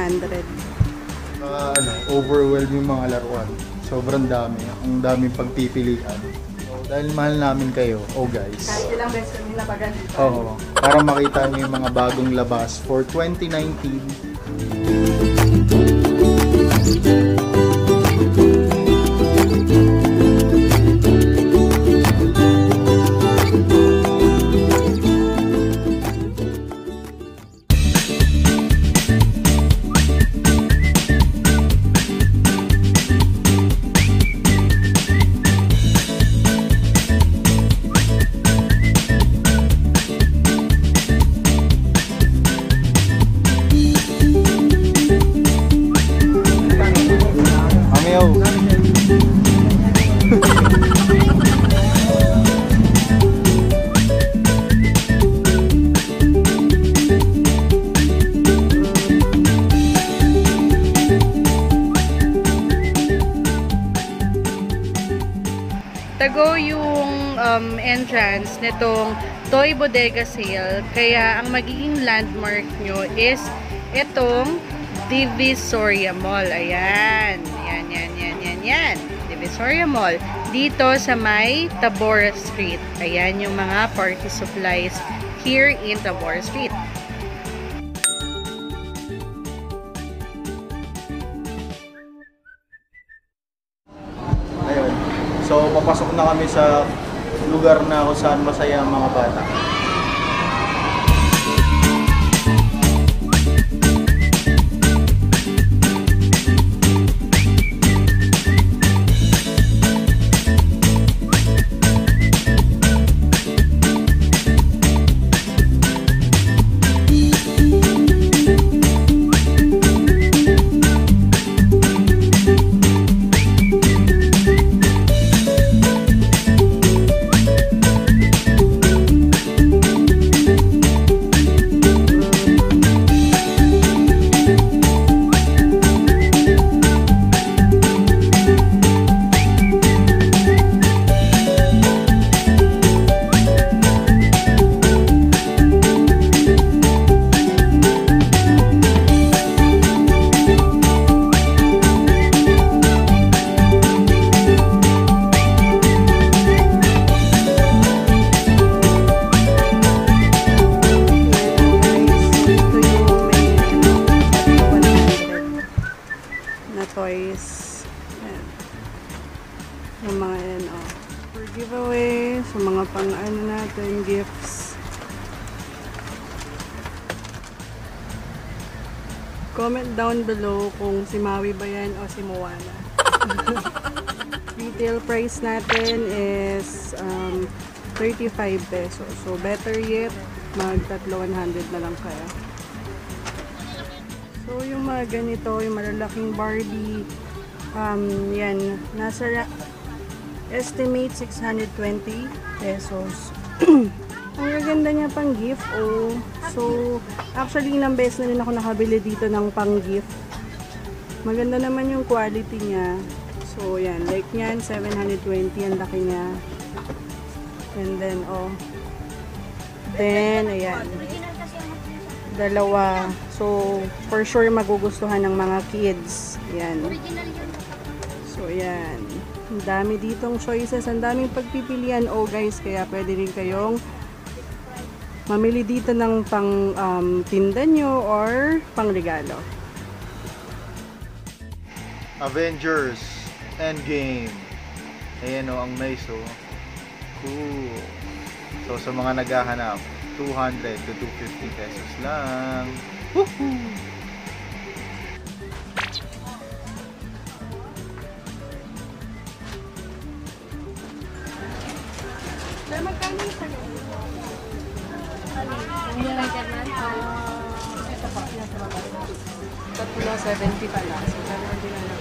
Tatlo 100. Uh, ano, overwhelm yung mga laruan. Sobrang dami. Ang daming pagpipilian. So, dahil mahal namin kayo, oh guys. Kahit ilang beses kami napagalitan. Oo. Para makita niyo yung mga bagong labas for 2019. Entrance nitong Toy Bodega Sale. Kaya ang magiging landmark nyo is itong Divisoria Mall. Ayan. Yan, yan, yan, yan, yan. Divisoria Mall. Dito sa may Tabora Street. Ayan yung mga party supplies here in Tabora Street. So, papasok na kami sa lugar na kung saan masaya ang mga bata. Gifts. Comment down below kung si Maui ba yan o si Moana. Retail price natin is um, 35 pesos. So, better yet, mag tatlo 100 na lang kaya. So, yung mga ganito, yung malalaking Barbie, um, yan, nasa estimate 620 pesos. Ang gaganda niya pang gift, oh. So, actually, ilang beses na rin ako nakabili dito ng pang gift. Maganda naman yung quality niya. So, yan. Like yan, 720 ang laki niya. And then, oh. Then, ayan. Dalawa. So, for sure magugustuhan ng mga kids. Ayan. So, ayan. Ang dami ditong choices. Ang daming pagpipilian. Oh, guys, kaya pwede rin kayong mamili dito ng pang um, tinda nyo or pang regalo. Avengers Endgame. Ayan o, ang nice o. Cool. So, sa mga naghahanap, 200 to 250 pesos lang. Woohoo! Magkano Ito pa, nasa baba. Tatlo 70 pala. So, gano'n din ano.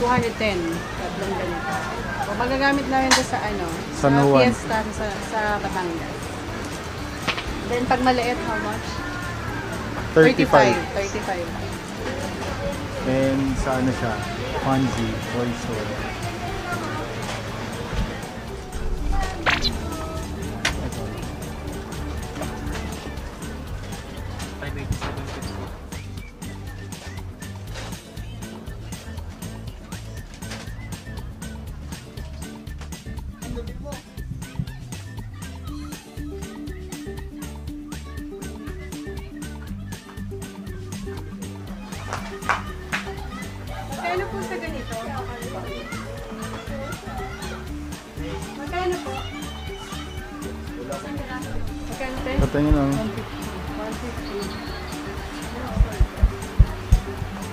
210. Tatlong ganito. So, magagamit namin ito sa ano? San Juan. Fiesta sa, sa Batangas. Then, pag maliit, how much? 35. 35. And sa ano siya? Fonzie, Toy Magkano po sa ganito? Magkano po? Magkano tayo? Magkano lang. 150.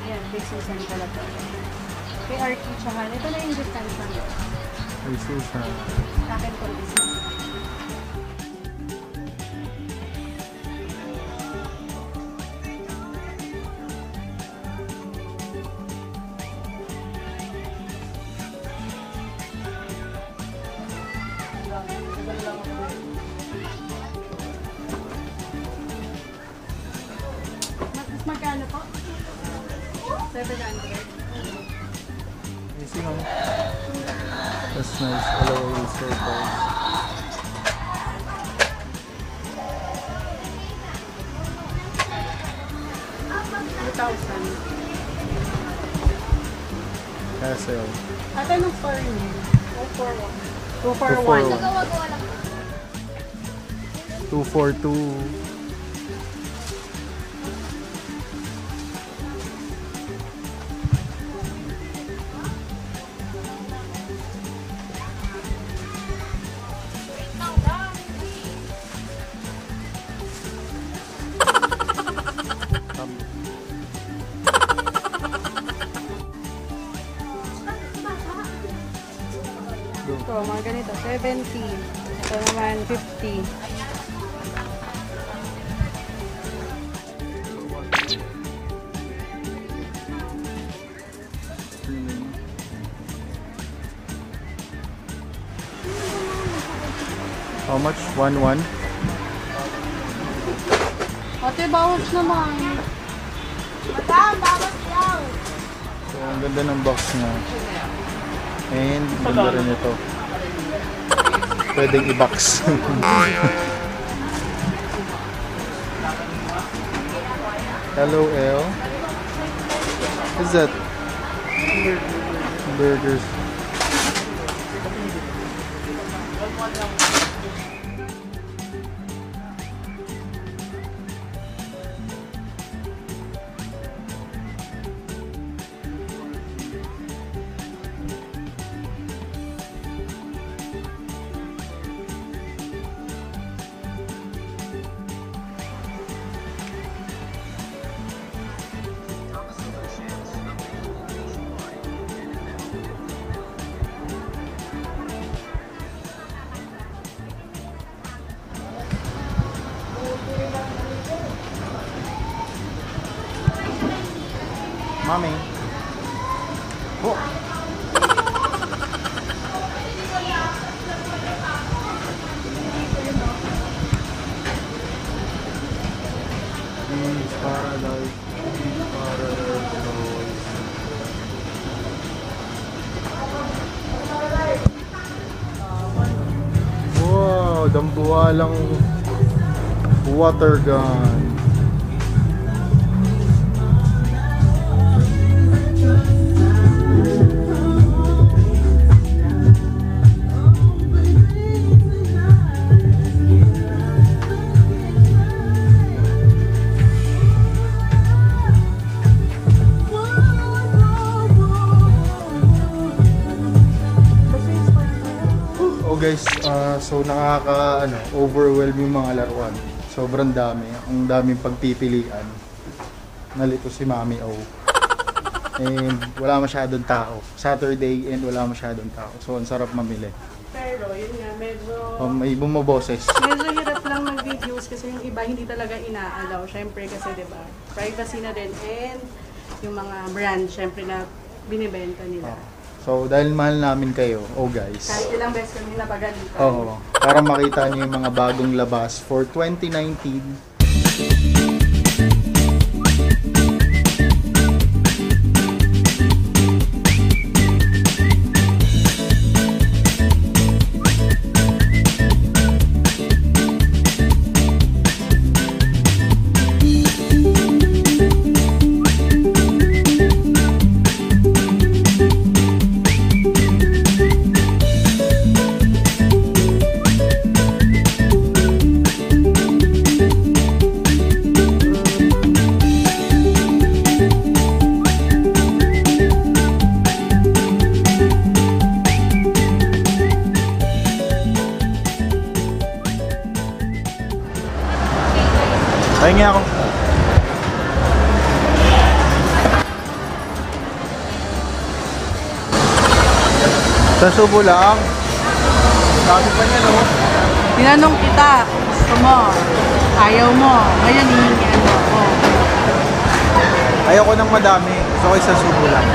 Yan, big season pala po. Kay Archie, tsaka ito na yung distance. Ay, Susan. Sa akin po discount. Mas magkano po? 700. Nice. Alaway circles. Castle. Ate, anong store niyo? 241. 241. 242. Ito, mga ganito, 70. Ito naman, 50. How much? 1-1? Ate, bawas naman. So, ang ganda ng box niya. And, ganda rin ito. Pwedeng i-box. Hello, L. What's that? Burgers. Mommy. Oh. Bees Paradise. Bees Paradise. Dambuhalang water gun. Guys, ah, so nakaka ano, overwhelm yung mga laruan. Sobrang dami. Ang daming pagpipilian. Nalito si Mami O. And wala masyadong tao. Saturday and wala masyadong tao. So ang sarap mamili. Pero, yun nga, medyo... Um, may bumaboses. Medyo hirap lang mag-videos kasi yung iba hindi talaga inaalaw. Siyempre kasi, ba, privacy na din and yung mga brand, siyempre na binibenta nila. So dahil mahal namin kayo, oh guys. Kahit ilang beses kami napagalitan. Oo. Para makita niyo yung mga bagong labas for 2019. Pahingi ako. Sa subo lang. Sabi pa niya, no? Tinanong kita, gusto mo, ayaw mo, ngayon hihingian mo ako. Ayoko ng madami. Gusto ko sa subo lang.